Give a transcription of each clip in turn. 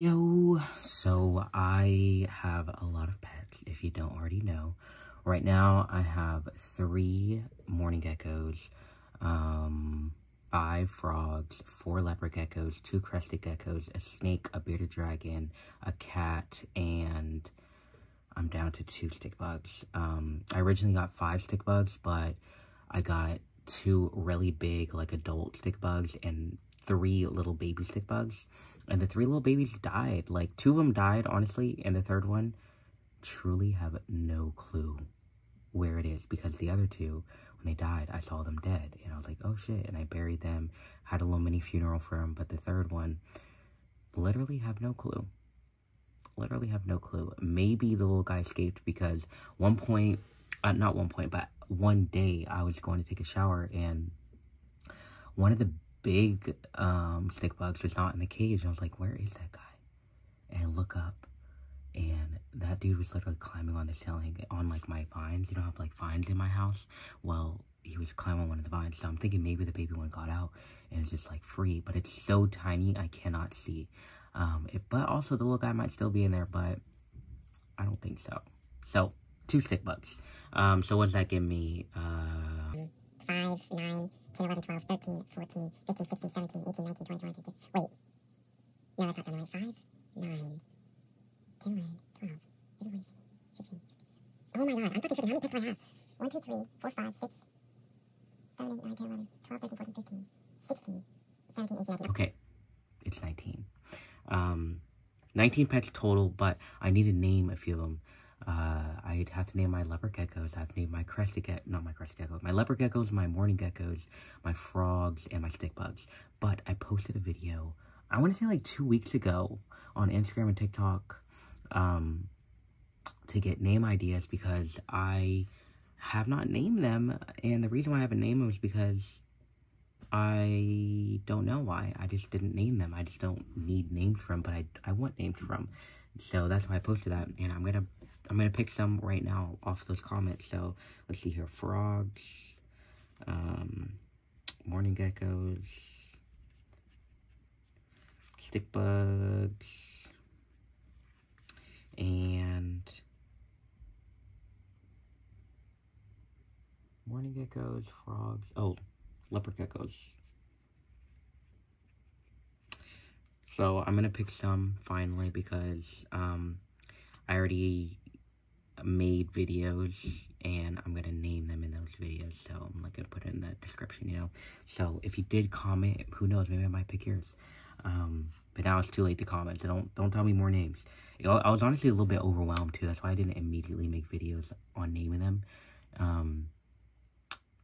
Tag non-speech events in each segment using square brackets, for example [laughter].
Yo, so I have a lot of pets, if you don't already know. Right now, I have three mourning geckos, um, five frogs, four leopard geckos, two crested geckos, a snake, a bearded dragon, a cat, and I'm down to two stick bugs. Um, I originally got five stick bugs, but I got two really big, like, adult stick bugs and three little baby stick bugs. And the three little babies died. Like, two of them died, honestly, and the third one truly have no clue where it is. Because the other two, when they died, I saw them dead. And I was like, oh shit. And I buried them, had a little mini funeral for them. But the third one, literally have no clue. Literally have no clue. Maybe the little guy escaped because one point, uh, not one point, but one day I was going to take a shower and one of the big um, stick bugs was not in the cage. I was like, where is that guy? And I look up, and that dude was literally climbing on the ceiling on, like, my vines. You don't have, like, vines in my house? Well, he was climbing on one of the vines, so I'm thinking maybe the baby one got out and it's just, like, free. But it's so tiny, I cannot see. Um, if, but also, the little guy might still be in there, but I don't think so. So, two stick bugs. Um, so what does that give me? Uh... 5, 9, 10, 11, 12, 13, 14, 15, 16, 17, 18, 19, 20, 21, 22. Wait. No, that's not something right. 5, 9, 10, 11, 12, 13, 16. Oh my god, I'm fucking tripping. How many pets do I have? 1, 2, 3, 4, 5, 6, 7, 8, 9, 10, 11, 12, 13, 14, 15, 16, 17, 18, 19. Okay, it's 19. Um, 19 pets total, but I need to name a few of them. Uh, I'd have to name my leopard geckos. I have to name my crested gecko, not my crested geckos, my leopard geckos, my mourning geckos, my frogs, and my stick bugs. But I posted a video, I want to say like two weeks ago on Instagram and TikTok, um, to get name ideas because I have not named them. And the reason why I haven't named them is because I don't know why. I just didn't name them. I just don't need names from, but I, I want names from. So that's why I posted that. And I'm going to I'm going to pick some right now off those comments. So, let's see here. Frogs. Um, mourning geckos. Stick bugs. And... mourning geckos, frogs. Oh, leopard geckos. So, I'm going to pick some, finally, because, um, I already made videos and I'm gonna name them in those videos so I'm like gonna put it in the description you know. So if you did comment who knows maybe I might pick yours. Um but now it's too late to comment so don't don't tell me more names. I was honestly a little bit overwhelmed too. That's why I didn't immediately make videos on naming them. Um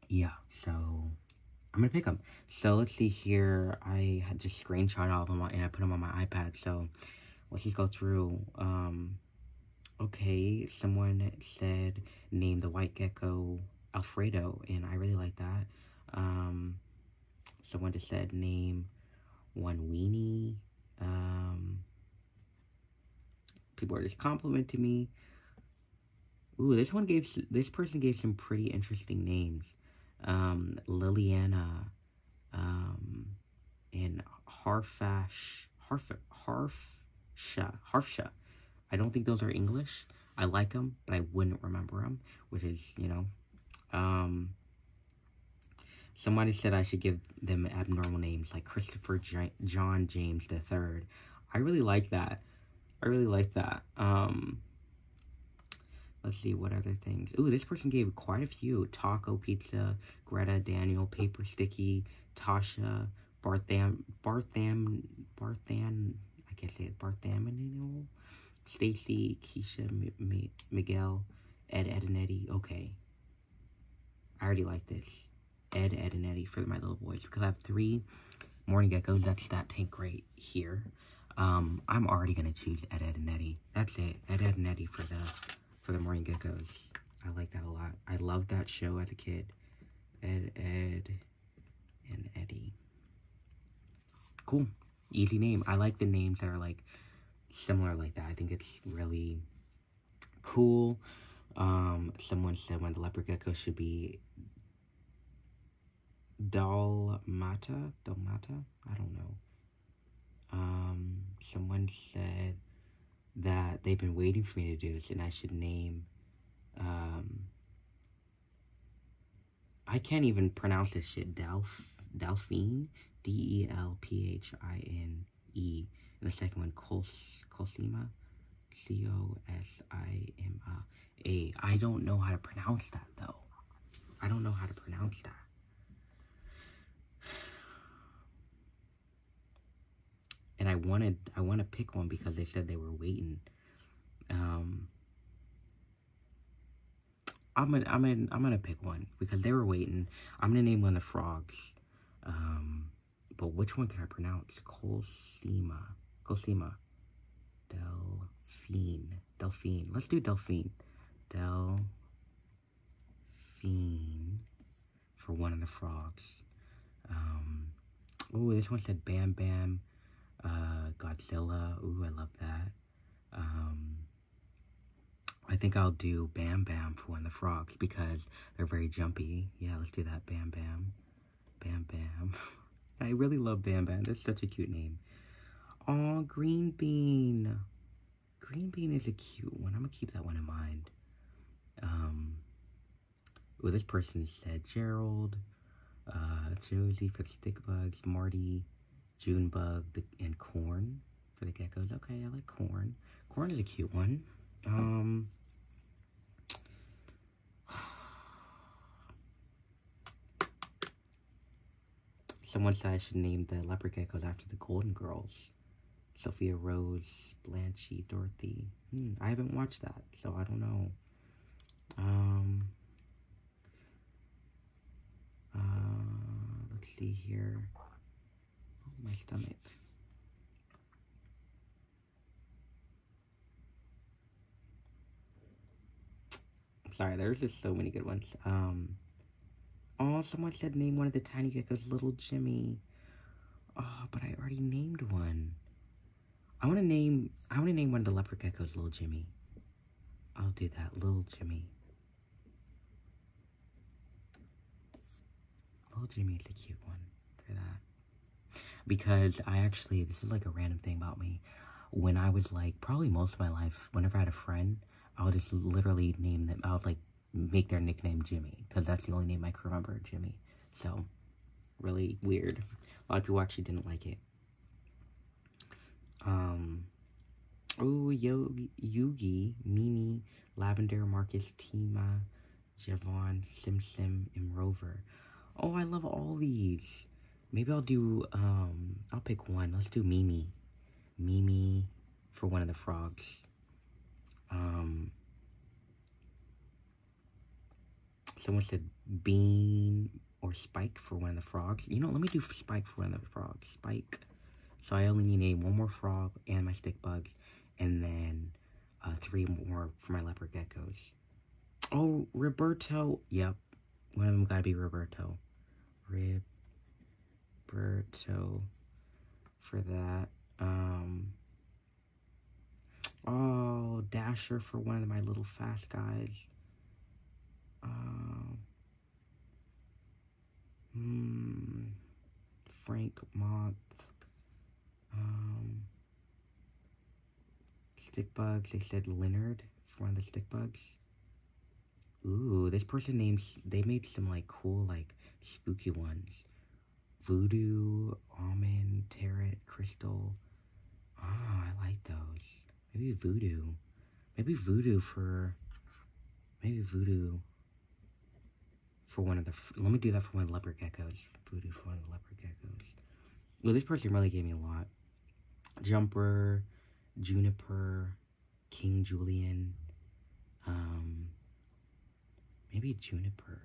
yeah so I'm gonna pick them so let's see here. I had just screenshot all of them and I put them on my iPad so let's just go through um okay, someone said name the white gecko Alfredo, and I really like that. Um, someone just said name one weenie. Um, people are just complimenting me. Ooh, this one gave, this person gave some pretty interesting names. Um, Liliana, um, and Harfash, Harf, Harfsha, Harfsha. I don't think those are English. I like them, but I wouldn't remember them, which is, you know, um, somebody said I should give them abnormal names, like Christopher J John James III. I really like that. I really like that. Um, let's see, what other things? Ooh, this person gave quite a few. Taco Pizza, Greta, Daniel, Paper Sticky, Tasha, Bartham, Bartham, Bartham, I can't say it, Barthaminal, Stacy, Keisha, M M Miguel, Ed, Ed, and Eddie. Okay. I already like this. Ed, Ed, and Eddie for my little boys. Because I have three mourning geckos. That's that tank right here. Um, I'm already going to choose Ed, Ed, and Eddie. That's it. Ed, Ed, and Eddie for the, for the mourning geckos. I like that a lot. I loved that show as a kid. Ed, Ed, and Eddie. Cool. Easy name. I like the names that are like similar like that. I think it's really cool. Um, someone said when the leopard gecko should be Dalmata, Dalmata, I don't know. Um, someone said that they've been waiting for me to do this and I should name, um, I can't even pronounce this shit, Delph, Delphine, D-E-L-P-H-I-N-E, and the second one, Cos, Cosima, C-O-S-I-M-A. I don't know how to pronounce that, though. I don't know how to pronounce that. and I wanted I want to pick one because they said they were waiting. Um, I'm gonna I'm gonna I'm gonna pick one because they were waiting. I'm gonna name one of the frogs. Um, but which one can I pronounce? Colsima. Colsima. Delphine. Delphine. Let's do Delphine. Delphine for one of the frogs. Um, oh, this one said Bam Bam uh, Godzilla. Ooh, I love that. Um, I think I'll do Bam Bam for one of the frogs because they're very jumpy. Yeah, let's do that. Bam Bam. Bam Bam. [laughs] I really love Bam Bam. That's such a cute name. Oh, Green Bean. Green Bean is a cute one. I'm to keep that one in mind. Um, this person said Gerald, uh, Josie for the stick bugs, Marty, Junebug and corn for the geckos. Okay, I like corn. Corn is a cute one. Um, [sighs] someone said I should name the leopard geckos after the Golden Girls. Sophia Rose, Blanche, Dorothy. Hmm, I haven't watched that, so I don't know. Um, uh, let's see here my stomach. Sorry, there's just so many good ones. Um, oh, someone said name one of the tiny geckos, Little Jimmy. Oh, but I already named one. I want to name, I want to name one of the leopard geckos, Little Jimmy. I'll do that, Little Jimmy. Little Jimmy is a cute one for that because I actually, this is like a random thing about me. When I was like, probably most of my life, whenever I had a friend, I would just literally name them, I would like make their nickname Jimmy, because that's the only name I can remember, Jimmy. So, really weird. A lot of people actually didn't like it. Um, oh, Yogi, Yugi, Mimi, Lavender, Marcus, Tima, Javon, Sim Sim, and Rover. Oh, I love all these. Maybe I'll do, um, I'll pick one. Let's do Mimi. Mimi for one of the frogs. Um, someone said Bean or Spike for one of the frogs. You know, let me do Spike for one of the frogs. Spike. So I only need name one more frog and my stick bugs. And then uh, three more for my leopard geckos. Oh, Roberto. Yep. One of them gotta be Roberto. Roberto for that. Um, oh, Dasher for one of my little fast guys. Um, hmm, Frank Moth. Um, stick bugs. They said Leonard for one of the stick bugs. Ooh, this person names, they made some like cool, like spooky ones. Voodoo, Almond, Tarot, Crystal. Ah, oh, I like those. Maybe Voodoo. Maybe Voodoo for... Maybe Voodoo for one of the... Let me do that for one of the leopard geckos. Voodoo for one of the leopard geckos. Well, this person really gave me a lot. Jumper, Juniper, King Julien, um, maybe Juniper,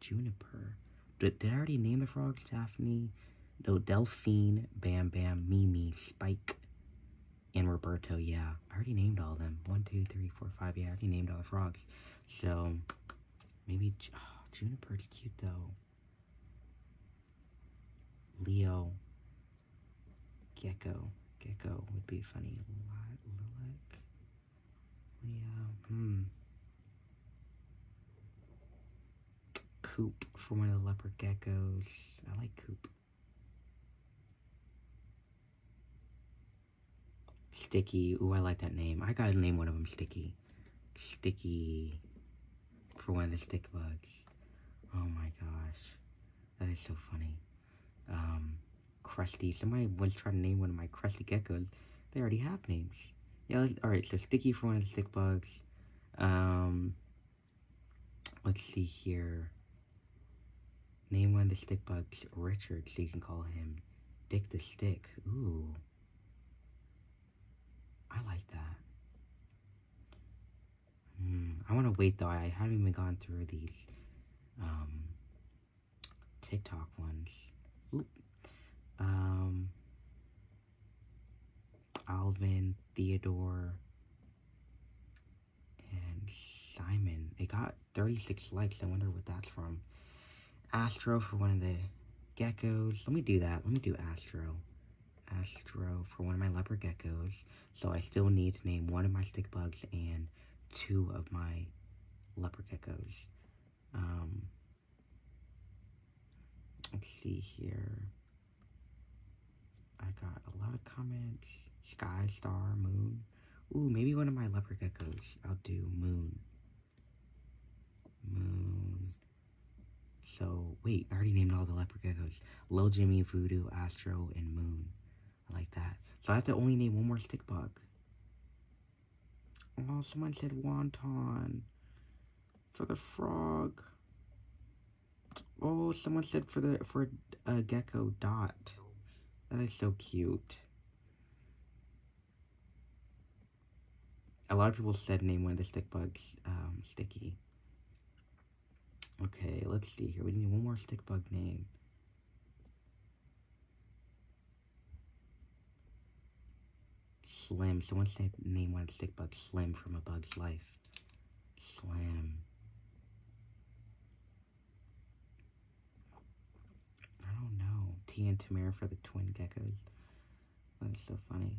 Juniper. Did, did I already name the frogs? Daphne, no, Delphine, Bam Bam, Mimi, Spike, and Roberto. Yeah, I already named all of them. One, two, three, four, five. Yeah, I already named all the frogs. So, maybe, oh, Juniper's cute though. Leo, Gecko, Gecko would be funny. Lilac, Leo, hmm. Coop for one of the leopard geckos. I like Coop. Sticky. Ooh, I like that name. I gotta name one of them Sticky. Sticky. For one of the stick bugs. Oh my gosh. That is so funny. Um, Krusty. Somebody was trying to name one of my crusty geckos. They already have names. Yeah, alright, so Sticky for one of the stick bugs. Um, let's see here. Name one of the stick bugs Richard, so you can call him Dick the Stick. Ooh. I like that. Hmm. I want to wait though. I haven't even gone through these um, TikTok ones. Um, Alvin, Theodore, and Simon. It got 36 likes. I wonder what that's from. Astro for one of the geckos. Let me do that. Let me do Astro. Astro for one of my leopard geckos. So I still need to name one of my stick bugs and two of my leopard geckos. Um, let's see here. I got a lot of comments. Sky, Star, Moon. Ooh, maybe one of my leopard geckos. I'll do Moon. Moon. So, wait, I already named all the leopard geckos. Lil Jimmy, Voodoo, Astro, and Moon. I like that. So I have to only name one more stick bug. Oh, someone said wonton. For the frog. Oh, someone said for the for a gecko dot. That is so cute. A lot of people said name one of the stick bugs um, sticky. Okay, let's see here. We need one more stick bug name. Slim. Someone said name one of the stick bugs Slim from A Bug's Life. Slim. I don't know. T and Tamara for the twin geckos. That's so funny.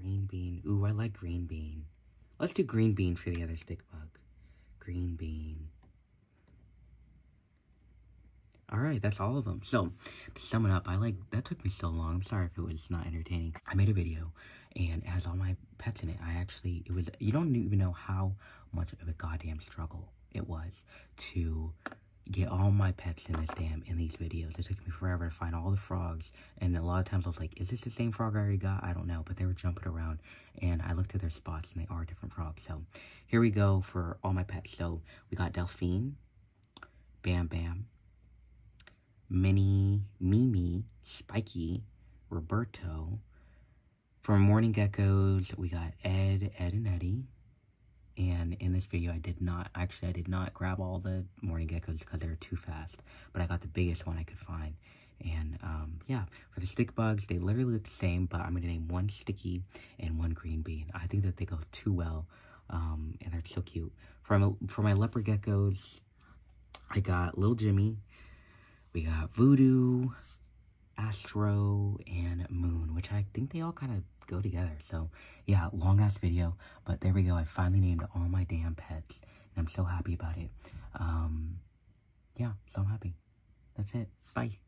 Green bean. Ooh, I like green bean. Let's do green bean for the other stick bug. Green bean. Alright, that's all of them. So, to sum it up, I like, that took me so long. I'm sorry if it was not entertaining. I made a video, and it has all my pets in it. I actually, it was, you don't even know how much of a goddamn struggle it was to get all my pets in this damn, in these videos. It took me forever to find all the frogs, and a lot of times I was like, is this the same frog I already got? I don't know, but they were jumping around, and I looked at their spots, and they are different frogs. So, here we go for all my pets. So, we got Delphine, Bam Bam, Minnie, Mimi, Spiky, Roberto. For mourning geckos, we got Ed, Ed and Eddie. And in this video, I did not, actually, I did not grab all the mourning geckos because they were too fast. But I got the biggest one I could find. And, um, yeah, for the stick bugs, they literally look the same, but I'm going to name one sticky and one green bean. I think that they go too well, um, and they're so cute. For my, for my leopard geckos, I got Lil Jimmy, we got Voodoo, Astro, and Moon, which I think they all kind of go together. So, yeah, long-ass video, but there we go. I finally named all my damn pets, and I'm so happy about it. Um, yeah, so I'm happy. That's it. Bye.